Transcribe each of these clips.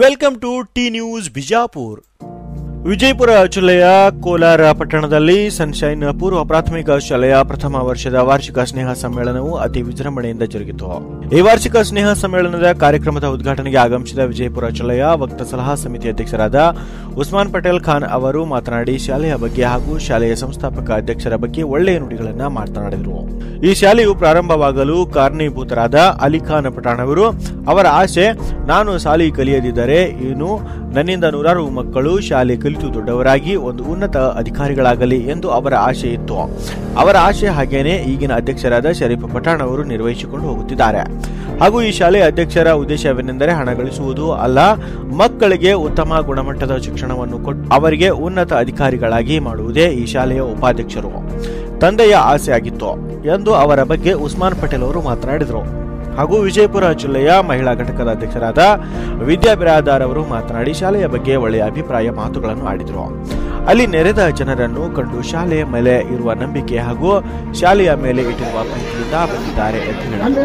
Welcome to T News Bijapur. Vijayapura ಜಿಲ್ಲೆಯ ಕೋಲಾರ ಪಟ್ಟಣದಲ್ಲಿ sunshine ಪೂರ್ವ ಪ್ರಾಥಮಿಕ ಶಾಲೆಯ ಪ್ರಥಮ ವರ್ಷದ ವಾರ್ಷಿಕ ಸ್ನೇಹ ಸಮ್ಮೇಳನವು ಅತಿ ವಿಜೃಂಭಣೆಯಿಂದ ಜರುಗಿತು. ಈ ವಾರ್ಷಿಕ ಸ್ನೇಹ ಸಮ್ಮೇಳನದ ಕಾರ್ಯಕ್ರಮದ ಉದ್ಘಾಟನೆಗೆ ಆಗಮಿಸಿದ ವಿಜಯಪುರ ಜಿಲ್ಲೆಯ ವಕ್ತ ಸಲಹಾ ಸಮಿತಿ ಅಧ್ಯಕ್ಷರಾದ ಉಸ್ಮಾನ್ ಪಟೇಲ್ ಖಾನ್ ಅವರು ಮಾತನಾಡಿ, ಶಾಲೆಯ ಬಗ್ಗೆ ಹಾಗೂ ಶಾಲೆಯ ಸಂಸ್ಥಾಪಕ ಅಧ್ಯಕ್ಷರ ಬಗ್ಗೆ ಒಳ್ಳೆಯ ನುಡಿಗಳನ್ನು ಮಾತನಾಡಿದರು. ಈ ಶಾಲೆಯು ಪ್ರಾರಂಭವಾಗಲು ಕಾರಣೀಭೂತರಾದ ಅಲಿಖಾನ್ ಪಠಾಣ್ ಅವರು ಅವರ ಆಸೆ, ನಾನು ಶಾಲೆ ಕಲಿಯದಿದ್ದರೆ ಇನ್ನು ನನ್ನಿಂದ ನೂರಾರು ಮಕ್ಕಳು ಶಾಲೆ ಕಲಿತು ದೊಡ್ಡವರಾಗಿ ಒಂದು ಉನ್ನತ ಅಧಿಕಾರಿಗಳಾಗಲಿ ಎಂದು ಅವರ ಆಶೆ ಇತ್ತು. ಅವರ ಆಶೆ ಹಾಗೇನೆ ಈಗಿನ ಅಧ್ಯಕ್ಷರಾದ ಶರೀಫ್ ಪಠಾಣ್ ಅವರು ನಿರ್ವಹಿಸಿಕೊಂಡು ಹೋಗುತ್ತಿದ್ದಾರೆ. ಹಾಗೂ ಈ ಶಾಲೆಯ ಅಧ್ಯಕ್ಷರ ಉದ್ದೇಶವೇನೆಂದರೆ ಹಣ ಗಳಿಸುವುದು ಅಲ್ಲ, ಮಕ್ಕಳಿಗೆ ಉತ್ತಮ ಗುಣಮಟ್ಟದ ಶಿಕ್ಷಣವನ್ನು ಕೊಟ್ಟು ಅವರಿಗೆ ಉನ್ನತ ಅಧಿಕಾರಿಗಳಾಗಿ ಮಾಡುವುದೇ ಈ ಶಾಲೆಯ ಉಪಾಧ್ಯಕ್ಷರು. ತಂದೆಯ ಆಸೆಯಾಗಿತ್ತು ಎಂದು ಅವರ ಬಗ್ಗೆ ಉಸ್ಮಾನ್ ಪಟೇಲ್ ಅವರು ಮಾತನಾಡಿದರು. ಹಾಗೂ ವಿಜಯಪುರ ಜಿಲ್ಲೆಯ ಮಹಿಳಾ ಘಟಕದ ಅಧ್ಯಕ್ಷರಾದ ವಿದ್ಯಾ ಬಿರಾದಾರ್ ಅವರು ಮಾತನಾಡಿ ಶಾಲೆಯ ಬಗ್ಗೆ ಒಳ್ಳೆಯ ಅಭಿಪ್ರಾಯ ಮಾತುಗಳನ್ನು ಆಡಿದರು. ಅಲ್ಲಿ ನೆರೆದ ಜನರನ್ನು ಕಂಡು ಶಾಲೆಯ ಮೇಲೆ ಇರುವ ನಂಬಿಕೆ ಹಾಗೂ ಶಾಲೆಯ ಮೇಲೆ ಇಟ್ಟಿರುವ ಪ್ರೀತಿಯಿಂದ ಬಂದಿದ್ದಾರೆ ಎಂದು ಹೇಳಿದರು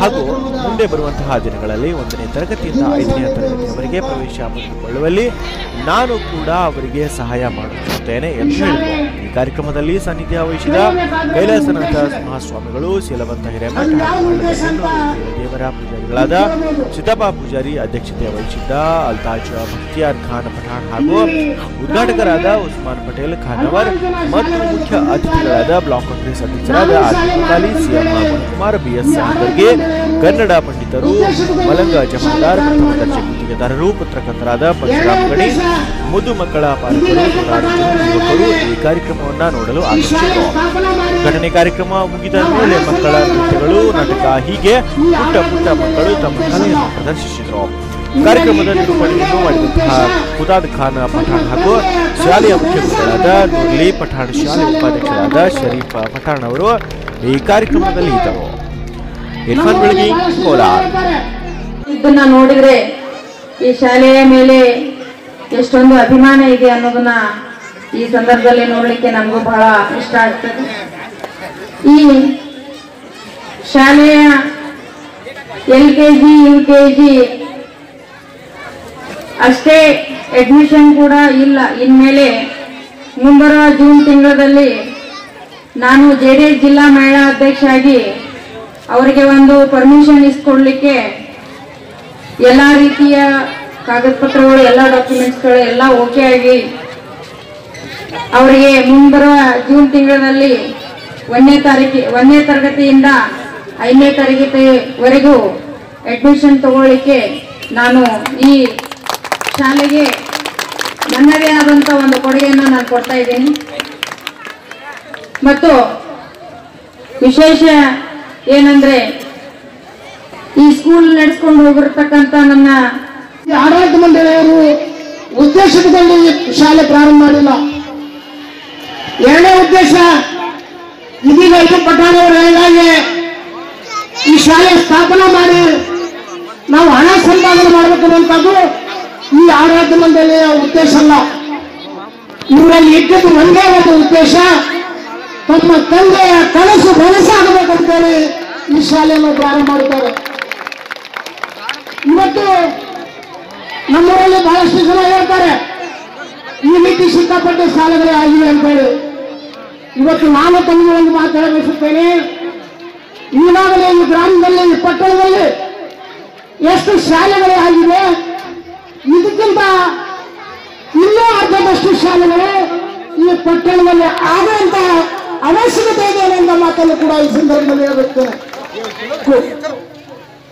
ಹಾಗೂ ಮುಂದೆ ಬರುವಂತಹ ದಿನಗಳಲ್ಲಿ ಒಂದನೇ ತರಗತಿಯಿಂದ ಐದನೇ ತರಗತಿಯವರಿಗೆ ಪ್ರವೇಶ ಪಡೆದುಕೊಳ್ಳುವಲ್ಲಿ ನಾನು ಕೂಡ ಅವರಿಗೆ ಸಹಾಯ ಮಾಡುತ್ತಿದ್ದೇನೆ ಎಂದು ಹೇಳಿದರು ಈ ಕಾರ್ಯಕ್ರಮದಲ್ಲಿ ಸಾನ್ನಿಧ್ಯ ವಹಿಸಿದ ಕೈಲಾಸನಾಥ ಮಹಾಸ್ವಾಮಿಗಳು, ಶೀಲವಂತ ಹಿರೇಮಠ ದೇವರ ಪೂಜಾರಿಗಳಾದ ಸಿದ್ದಪ್ಪ ಪೂಜಾರಿ ಅಧ್ಯಕ್ಷತೆ ವಹಿಸಿದ್ದ ಅಲ್ತಾಜ್ ಮುಖ್ತಿಯಾರ್ ಖಾನ್ ಪಠಾಣ್ ಹಾಗೂ ಉದ್ಘಾಟಕರಾದ ಉಸ್ಮಾನ್ ಪಟೇಲ್, ಖಾನವರ್ ಮತ್ತು ಮುಖ್ಯ ಅತಿಥಿಗಳಾದ ಬ್ಲಾಕ್ ಕಾಂಗ್ರೆಸ್ ಅಧ್ಯಕ್ಷರಾದ ಆದಿತ್ಯಕಾಲಿ ಸಿಎಂ ಕುಮಾರ್, ಬಿಎಸ್ ಅವರಿಗೆ ಕನ್ನಡ ಪಂಡಿತರು, ಮಲಂಗ ಜಮಾದಾರ್ ಪ್ರಥಮ ದರ್ಜೆ ಗುತ್ತಿಗೆದಾರರು, ಪತ್ರಕರ್ತರಾದ ಪರಶುರಾಮ್ ಮುದು ಮಕ್ಕಳ ಪಾಲಕರು ಈ ಕಾರ್ಯಕ್ರಮವನ್ನು ನೋಡಲು ಆಗಮಿಸಿದರು ಘಟನೆ ಕಾರ್ಯಕ್ರಮ ಮುಗಿದ ಮೇಲೆ ಮಕ್ಕಳ ನೃತ್ಯಗಳು, ನಾಟಕ ಹೀಗೆ ಪುಟ್ಟ ಪುಟ್ಟ ಮಕ್ಕಳು ತಮ್ಮ ಕಲೆಯನ್ನು ಪ್ರದರ್ಶಿಸಿದರು. ಕಾರ್ಯಕ್ರಮದ ನಿರೂಪಣೆಯನ್ನು ಮಾಡಿದಂತಹ ಮುದಾದ್ ಖಾನ್ ಪಠಾಣ್ ಹಾಗೂ ಶಾಲೆಯ ಮುಖ್ಯಸ್ಥರಾದ ನುರ್ಲಿ ಪಠಾಣ್ ಶಾಲೆ ಉಪಾಧ್ಯಕ್ಷರಾದ ಶರೀಫ್ ಪಠಾಣ್ ಅವರು ಈ ಕಾರ್ಯಕ್ರಮದಲ್ಲಿ ಇದ್ದರು. ಇರ್ಫಾನ್ ಬೆಳಗಿ, ಕೋಲಾರ. ಇದನ್ನ ನೋಡಿದ್ರೆ ಈ ಶಾಲೆಯ ಮೇಲೆ ಎಷ್ಟೊಂದು ಅಭಿಮಾನ ಇದೆ ಅನ್ನೋದನ್ನ ಈ ಸಂದರ್ಭದಲ್ಲಿ ನೋಡ್ಲಿಕ್ಕೆ ನಮಗೂ ಬಹಳ ಇಷ್ಟ ಆಗ್ತದೆ. ಈ ಶಾಲೆಯ L K G, U K G ಅಷ್ಟೇ ಅಡ್ಮಿಷನ್ ಕೂಡ ಇಲ್ಲ. ಇನ್ಮೇಲೆ ಮುಂಬರುವ ಜೂನ್ ತಿಂಗಳಲ್ಲಿ ನಾನು ಜೆ ಡಿ ಎಸ್ ಜಿಲ್ಲಾ ಮಹಿಳಾ ಅಧ್ಯಕ್ಷ ಆಗಿ ಅವರಿಗೆ ಒಂದು ಪರ್ಮಿಷನ್ ಇಸ್ಕೊಡ್ಲಿಕ್ಕೆ ಎಲ್ಲ ರೀತಿಯ ಕಾಗದ ಪತ್ರಗಳು ಎಲ್ಲ ಡಾಕ್ಯುಮೆಂಟ್ಸ್ಗಳು ಎಲ್ಲ ಓಕೆ ಆಗಿ ಅವರಿಗೆ ಮುಂಬರುವ ಜೂನ್ ತಿಂಗಳಲ್ಲಿ ಒಂದನೇ ತಾರೀಕಿ, ಒಂದನೇ ತರಗತಿಯಿಂದ ಐದನೇ ತರಗತಿವರೆಗೂ ಅಡ್ಮಿಷನ್ ತಗೊಳ್ಳಿಕ್ಕೆ ನಾನು ಈ ಶಾಲೆಗೆ ನನ್ನದೇ ಆದಂತ ಒಂದು ಕೊಡುಗೆಯನ್ನು ನಾನು ಕೊಡ್ತಾ ಇದ್ದೀನಿ. ಮತ್ತು ವಿಶೇಷ ಏನಂದ್ರೆ ಈ ಸ್ಕೂಲ್ ನಡೆಸ್ಕೊಂಡು ಹೋಗಿರ್ತಕ್ಕಂಥ ನನ್ನ ಆಡಳಿತ ಮಂಡಳಿಯವರು ಉದ್ದೇಶದಲ್ಲಿ ಶಾಲೆ ಪ್ರಾರಂಭ ಮಾಡಿಲ್ಲ. ಎರಡನೇ ಉದ್ದೇಶ, ಇದೀಗ ಇದು ಪಠಾಣವರು ಹೇಳಿದಾಗೆ ಈ ಶಾಲೆ ಸ್ಥಾಪನೆ ಮಾಡಿ ನಾವು ಹಣ ಸಂಪಾದನೆ ಮಾಡಬೇಕು ಅನ್ನುವಂಥದ್ದು ಈ ಆರಾಧ್ಯ ಮಂಡಳಿಯ ಉದ್ದೇಶ ಅಲ್ಲ. ಇವರಲ್ಲಿ ಇದ್ದದ್ದು ಒಂದೇ ಒಂದು ಉದ್ದೇಶ, ತಮ್ಮ ತಂದೆಯ ಕನಸು ನನಸಾಗಬೇಕಂತೇಳಿ ಈ ಶಾಲೆಯನ್ನು ಪ್ರಾರಂಭ ಮಾಡುತ್ತಾರೆ ಇವತ್ತು ನಮ್ಮೂರಲ್ಲಿ ಬಹಳಷ್ಟು ಜನ ಹೇಳ್ತಾರೆ, ಈ ರೀತಿ ಸಿಕ್ಕಾಪಟ್ಟೆ ಸಾಲಗಳೇ ಆಗಿವೆ ಅಂತೇಳಿ. ಇವತ್ತು ನಾನು ತಮಗೆ ಒಂದು ಮಾತು ಹೇಳಬಯಸುತ್ತೇನೆ ಈಗಾಗಲೇ ಈ ಗ್ರಾಮದಲ್ಲಿ, ಈ ಪಟ್ಟಣದಲ್ಲಿ ಎಷ್ಟು ಶಾಲೆಗಳೇ ಆಗಿವೆ ಇದಕ್ಕಿಂತ ಇನ್ನೂ ಶಾಲೆಗಳು ಈ ಪಟ್ಟಣದಲ್ಲಿ ಆಗುವಂತಹ ಅವಶ್ಯಕತೆ ಇದೆ ಅನ್ನೋ ಮಾತನ್ನು ಕೂಡ ಈ ಸಂದರ್ಭದಲ್ಲಿ ಹೇಳುತ್ತೇನೆ.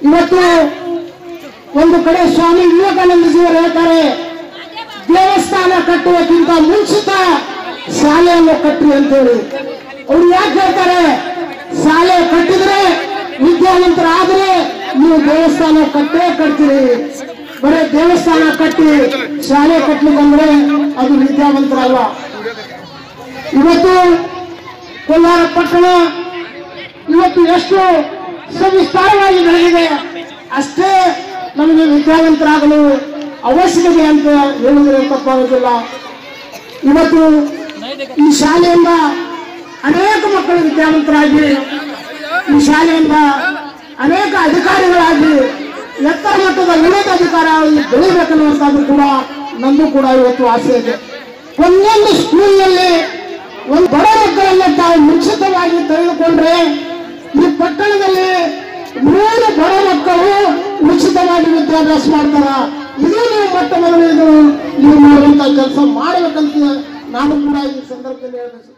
ಇವತ್ತು ಒಂದು ಕಡೆ ಸ್ವಾಮಿ ವಿವೇಕಾನಂದಜಿಯವರು ಹೇಳ್ತಾರೆ, ದೇವಸ್ಥಾನ ಕಟ್ಟುವುದಕ್ಕಿಂತ ಮುಂಚಿತ ಶಾಲೆಯನ್ನು ಕಟ್ಟಿ ಅಂತೇಳಿ. ಅವ್ರು ಯಾಕೆ ಹೇಳ್ತಾರೆ, ಶಾಲೆ ಕಟ್ಟಿದ್ರೆ ವಿದ್ಯಾವಂತರಾದ್ರೆ ನೀವು ದೇವಸ್ಥಾನ ಕಟ್ಟೇ ಕಟ್ತೀರಿ. ಬರೀ ದೇವಸ್ಥಾನ ಕಟ್ಟಿ ಶಾಲೆ ಕಟ್ಟಲಿಕ್ಕಂದ್ರೆ ಅದು ವಿದ್ಯಾವಂತರಲ್ಲ ಇವತ್ತು ಕೋಲಾರ ಪಟ್ಟಣ ಇವತ್ತು ಎಷ್ಟು ಸವಿಸ್ತಾರವಾಗಿ ಬೆಳೆದಿದೆ ಅಷ್ಟೇ ನಮಗೆ ವಿದ್ಯಾವಂತರಾಗಲು ಅವಶ್ಯಕತೆ ಅಂತ ಹೇಳಿದರೆ ತಪ್ಪಾಗೋದಿಲ್ಲ ಇವತ್ತು ಈ ಶಾಲೆಯಿಂದ ಅನೇಕ ಮಕ್ಕಳು ವಿದ್ಯಾವಂತರಾಗಿ, ಈ ಶಾಲೆಯಿಂದ ಅನೇಕ ಅಧಿಕಾರಿಗಳಾಗಿ ಎತ್ತರ ಮಟ್ಟದ ಉನ್ನತಾಧಿಕಾರ ಬೆಳಿಬೇಕನ್ನುವಂಥದ್ದು ಕೂಡ ನಮಗೂ ಕೂಡ ಇವತ್ತು ಆಸೆ ಇದೆ. ಒಂದೊಂದು ಸ್ಕೂಲ್ನಲ್ಲಿ ಒಂದು ಬಡ ಮಕ್ಕಳನ್ನ ತಾವು ಮುಂಚಿತವಾಗಿ ತೆಗೆದುಕೊಂಡ್ರೆ ಈ ಪಟ್ಟಣದಲ್ಲಿ ಮೂರು ಬಡ ಮಕ್ಕಳು ಉಚಿತವಾಗಿ ವಿದ್ಯಾಭ್ಯಾಸ ಮಾಡ್ತಾರ. ಇದೇ ನೀವು ಮೊಟ್ಟ ಮೊದಲು ಇದು ನೀವು ಮಾಡುವಂತ ಕೆಲಸ ಮಾಡಬೇಕಂತ ನಾನು ಕೂಡ ಈ ಸಂದರ್ಭದಲ್ಲಿ ಹೇಳಬೇಕು.